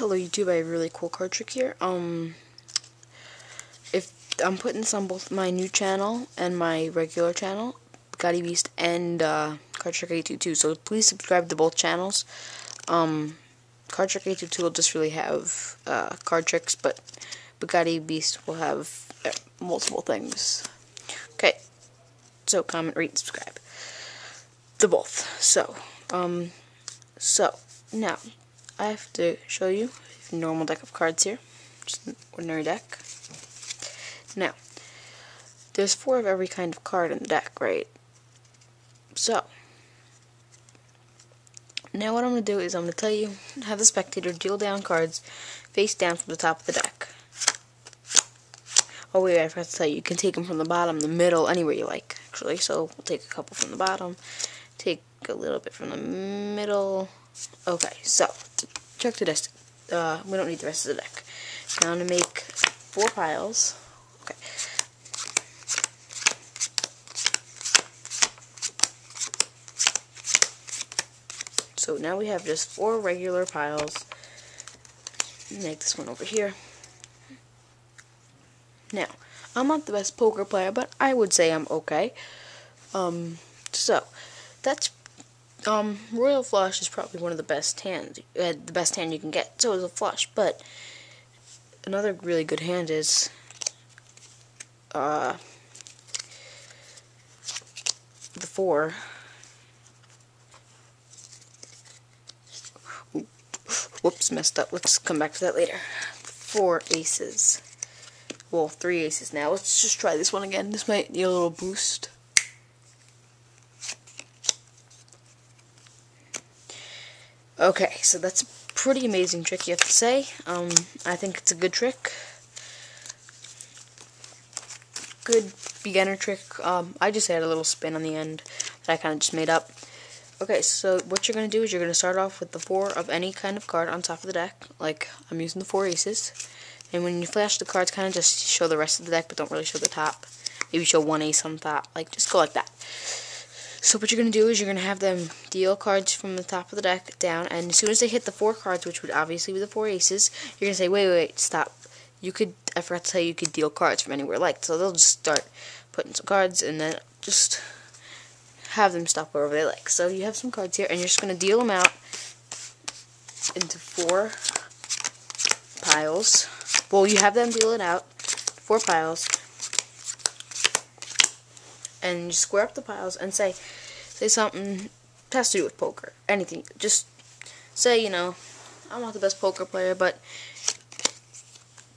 Hello YouTube, I have a really cool card trick here. Um, if I'm putting this on both my new channel and my regular channel, Bugatti Beast and uh, Card Trick 822. So please subscribe to both channels. Um, Card Trick 822 will just really have uh, card tricks, but Bugatti Beast will have uh, multiple things. Okay, so comment, rate, subscribe. The both. So, um, so now I have to show you a normal deck of cards here. Just an ordinary deck. Now, there's four of every kind of card in the deck, right? So, now what I'm going to do is I'm going to tell you, have the spectator deal down cards face down from the top of the deck. Oh wait, I forgot to tell you, you can take them from the bottom, the middle, anywhere you like, actually. So, we'll take a couple from the bottom, take a little bit from the middle, Okay, so check the deck. Uh, we don't need the rest of the deck. Now I'm gonna make four piles. Okay. So now we have just four regular piles. Make this one over here. Now, I'm not the best poker player, but I would say I'm okay. Um, so, that's um, Royal Flush is probably one of the best hands, uh, the best hand you can get. So is a flush, but another really good hand is uh, the four. Whoops, messed up. Let's come back to that later. Four aces. Well, three aces now. Let's just try this one again. This might need a little boost. Okay, so that's a pretty amazing trick, you have to say. Um, I think it's a good trick. Good beginner trick. Um, I just had a little spin on the end that I kind of just made up. Okay, so what you're going to do is you're going to start off with the four of any kind of card on top of the deck. Like, I'm using the four aces. And when you flash the cards, kind of just show the rest of the deck, but don't really show the top. Maybe show one ace on top. Like, just go like that. So what you're going to do is you're going to have them deal cards from the top of the deck down, and as soon as they hit the four cards, which would obviously be the four aces, you're going to say, wait, wait, wait, stop. You could, I forgot to tell you, you could deal cards from anywhere like, so they'll just start putting some cards, and then just have them stop wherever they like. So you have some cards here, and you're just going to deal them out into four piles. Well, you have them deal it out, four piles, and you square up the piles and say say something has to do with poker. Anything. Just say, you know, I'm not the best poker player, but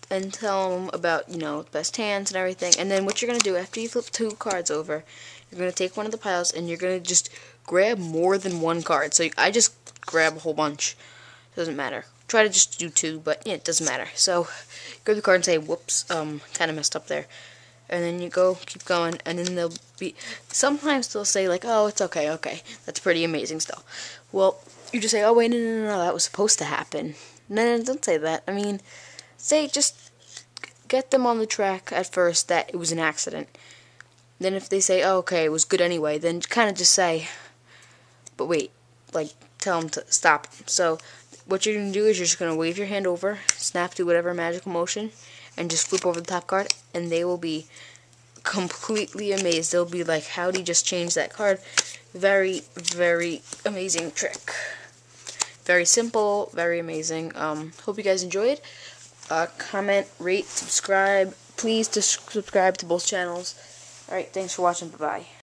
and tell them about, you know, the best hands and everything. And then what you're going to do after you flip two cards over, you're going to take one of the piles and you're going to just grab more than one card. So I just grab a whole bunch. Doesn't matter. Try to just do two, but yeah, it doesn't matter. So grab the card and say, whoops, um, kind of messed up there and then you go keep going and then they'll be sometimes they'll say like oh it's okay okay that's pretty amazing still. Well you just say oh wait no no no, that was supposed to happen. No no don't say that. I mean say just get them on the track at first that it was an accident. Then if they say oh okay it was good anyway then kind of just say but wait like tell them to stop. So what you're going to do is you're just going to wave your hand over snap to whatever magical motion and just flip over the top card and they will be completely amazed. They'll be like, how did he just change that card? Very, very amazing trick. Very simple, very amazing. Um, hope you guys enjoyed. Uh, comment, rate, subscribe. Please subscribe to both channels. Alright, thanks for watching. Bye-bye.